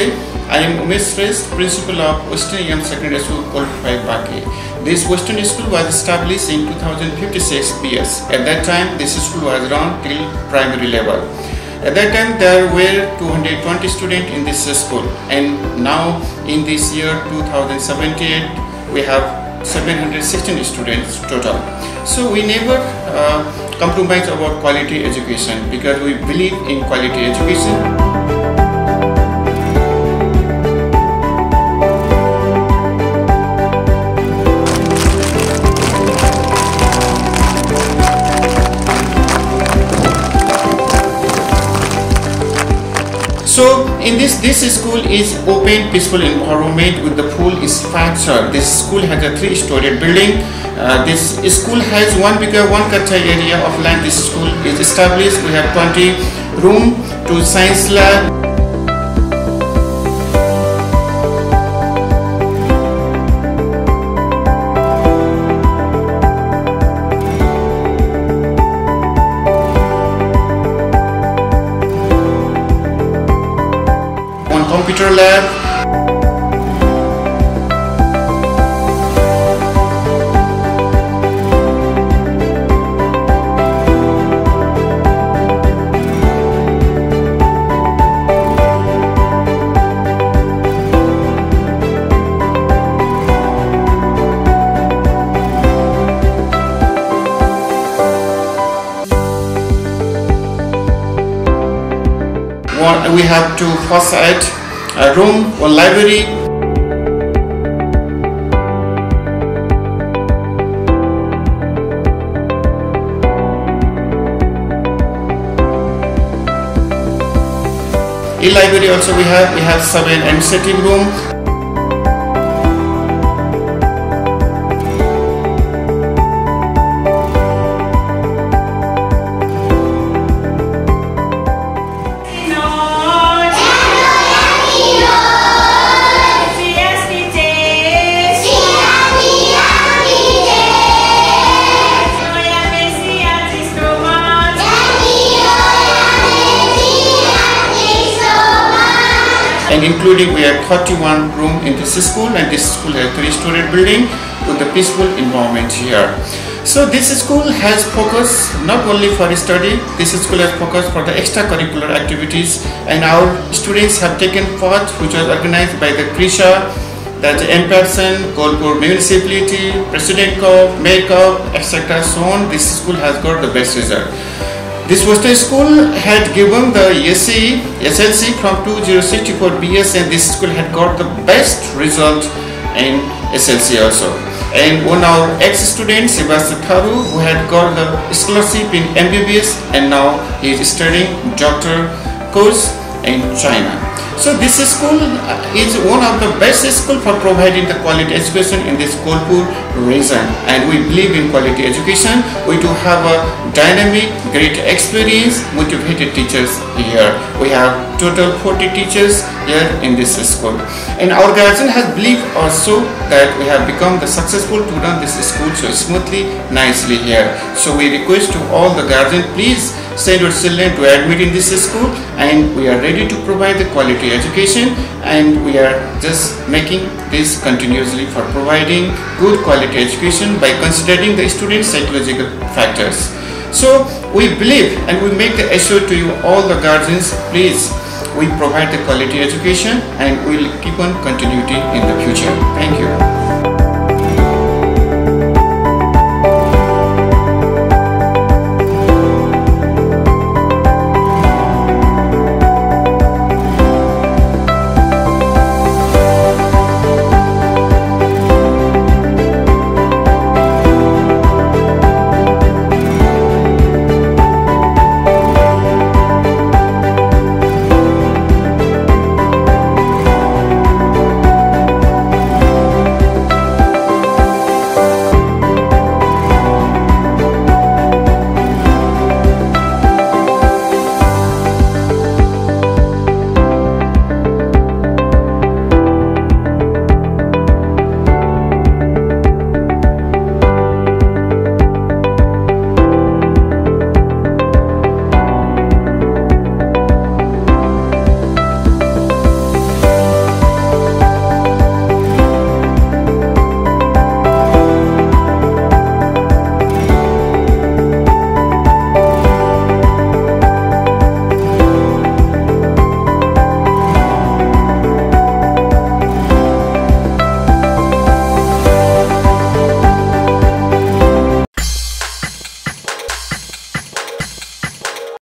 I am Umesh Shrestha, Principal of Western Young Secondary School, Kohalpur Banke. This Western School was established in 2056 BS. At that time, this school was run till primary level. At that time, there were 220 students in this school, and now in this year 2078, we have 716 students total. So we never uh, compromise about quality education because we believe in quality education. So in this this school is open peaceful environment with the pool is factor. This school has a three-story building. Uh, this school has one bigger one kattha area of land. This school is established. We have 20 room to science lab. Computer we have to two faucet, a room, one library, In library also we have we have seven administrative room. And including we have 31 room in this school and this school has three-story building with a peaceful environment here. So this school has focus not only for study, this school has focus for the extracurricular activities and our students have taken part which was organized by the Krisha, that's Ampersand, Kohalpur Municipality, President Cup, Mayor Cup, etc. So on, this school has got the best result. This Western school had given the SC, SLC from 2064 BS and this school had got the best result in SLC also. And one of our ex-student, Sebastian Tharu, who had got the scholarship in MBBS and now he is studying doctor course in China. So this school uh, is one of the best school for providing the quality education in this Kohalpur region and we believe in quality education. We do have a dynamic, great experience, motivated teachers here. We have total 40 teachers here in this school and our guardian has believed also that we have become the successful to run this school so smoothly, nicely here. So we request to all the guardian please send your children to admit in this school and we are ready to provide the quality education and we are just making this continuously for providing good quality education by considering the student psychological factors. So we believe and we make the assure to you all the guardians please we provide the quality education and we will keep on continuity in the future. Thank you.